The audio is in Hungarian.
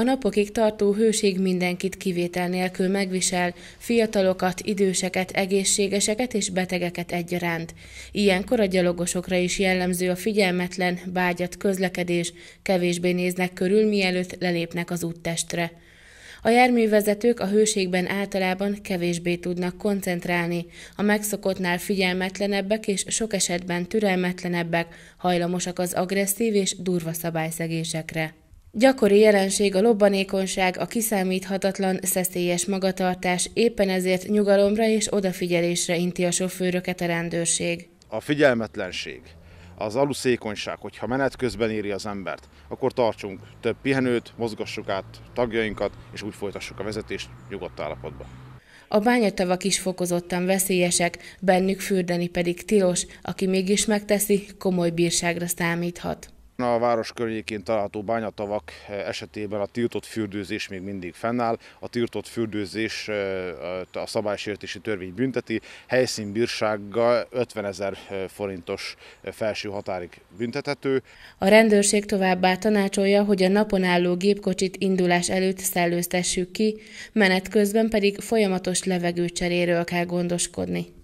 A napokig tartó hőség mindenkit kivétel nélkül megvisel, fiatalokat, időseket, egészségeseket és betegeket egyaránt. Ilyenkor a gyalogosokra is jellemző a figyelmetlen, bágyat közlekedés, kevésbé néznek körül, mielőtt lelépnek az úttestre. A járművezetők a hőségben általában kevésbé tudnak koncentrálni, a megszokottnál figyelmetlenebbek és sok esetben türelmetlenebbek, hajlamosak az agresszív és durva szabályszegésekre. Gyakori jelenség a lobbanékonyság, a kiszámíthatatlan, szeszélyes magatartás, éppen ezért nyugalomra és odafigyelésre inti a sofőröket a rendőrség. A figyelmetlenség, az aluszékonyság, hogyha menet közben éri az embert, akkor tartsunk több pihenőt, mozgassuk át tagjainkat, és úgy folytassuk a vezetést nyugodt állapotban. A bányatavak is fokozottan veszélyesek, bennük fürdeni pedig tilos, aki mégis megteszi, komoly bírságra számíthat. A város környékén található bányatavak esetében a tiltott fürdőzés még mindig fennáll. A tiltott fürdőzés a szabálysértési törvény bünteti, helyszínbírsággal 50 ezer forintos felső határig büntethető. A rendőrség továbbá tanácsolja, hogy a napon álló gépkocsit indulás előtt szellőztessük ki, menet közben pedig folyamatos levegőcseréről kell gondoskodni.